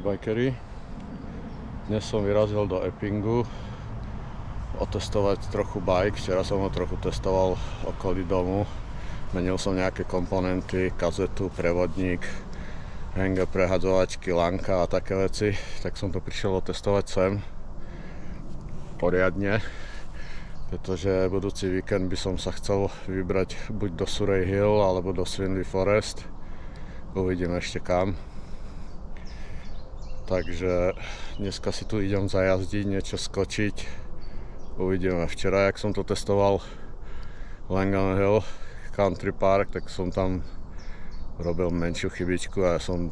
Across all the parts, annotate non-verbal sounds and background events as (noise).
Bikery. Dnes som vyrazil do Eppingu otestovať trochu bike. Včera som ho trochu testoval okolí domu. Menil som nejaké komponenty, kazetu, prevodník, hanger, prehadzovačky, lanka a také veci. Tak som to prišiel otestovať sem poriadne pretože budúci víkend by som sa chcel vybrať buď do Surrey Hill alebo do Swinley Forest. Uvidím ešte kam. Takže dneska si tu idem zajazdiť, niečo skočiť. Uvidíme. Včera, jak som to testoval Langham Hill Country Park, tak som tam robil menšiu chybičku a ja som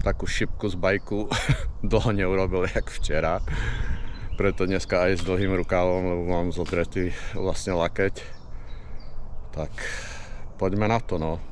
takú šipku z bajku (laughs) dlho neurobil, jak včera preto dneska aj s dlhým rukávom, lebo mám zotretý vlastne lakeť. Tak poďme na to no.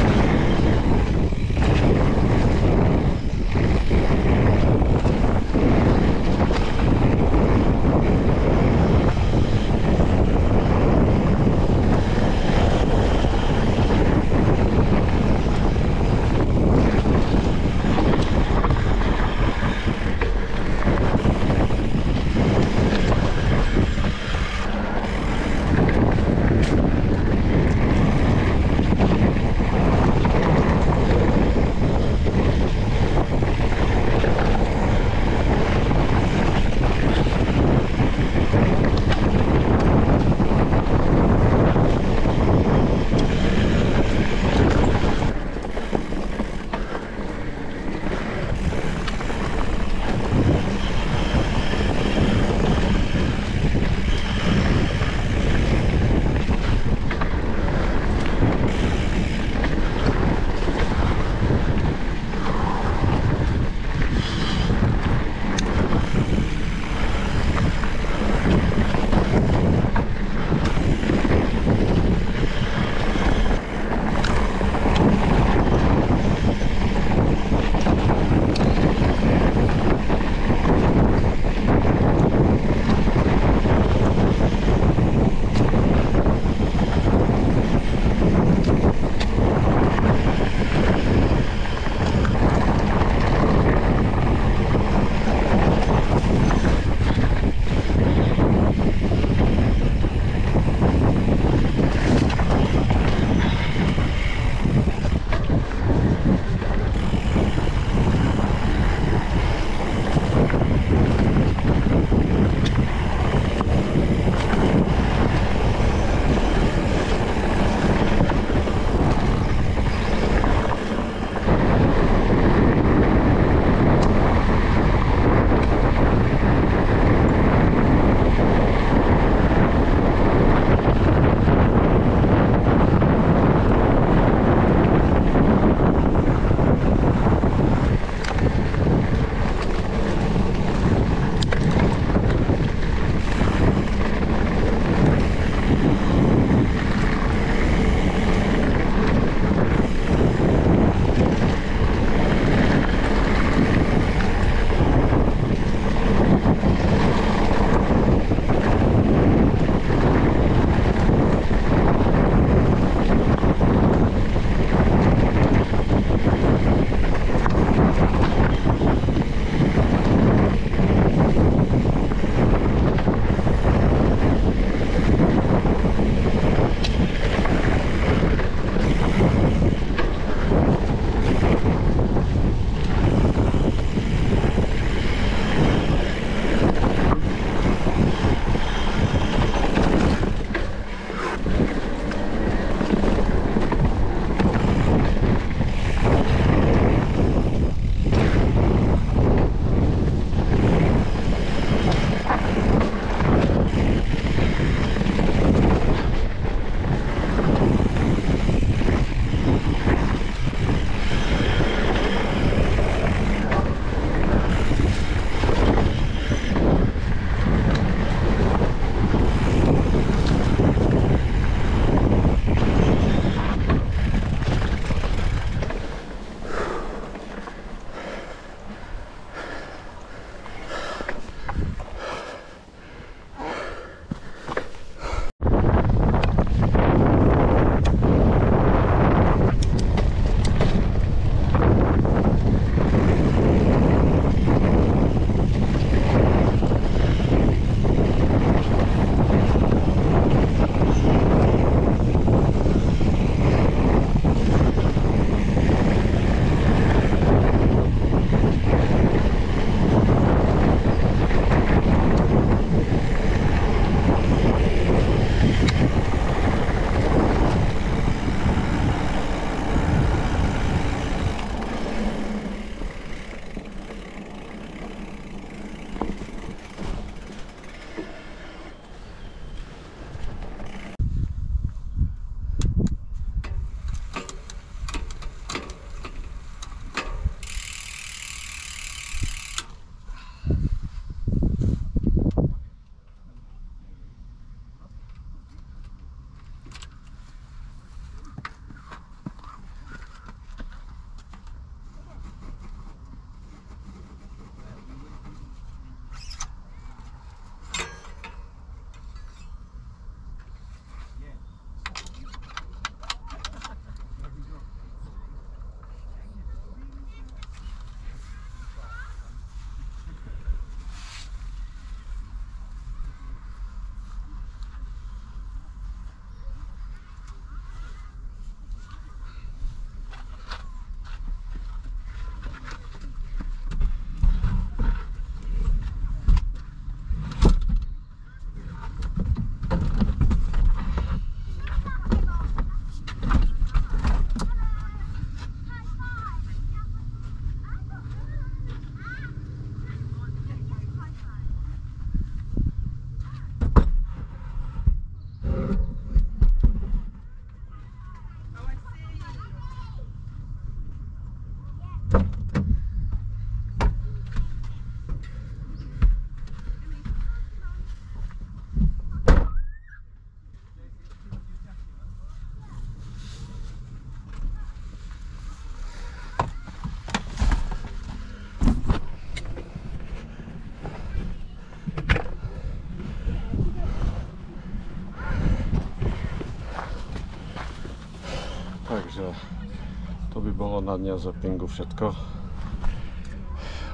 bolo na dňa zappingu všetko.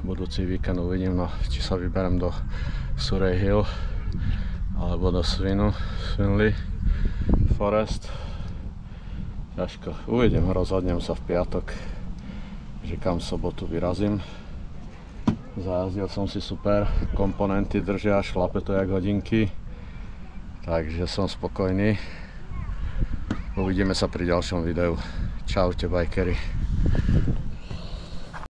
Budúci víkend uvidím, no, či sa vyberem do Surrey Hill alebo do Svinu, Swinley Forest. Ťažko. Uvidím, rozhodnem sa v piatok, že kam sobotu vyrazím. Zajazdil som si super, komponenty držia, šlape to jak hodinky. Takže som spokojný. Uvidíme sa pri ďalšom videu. Čaute bajkery.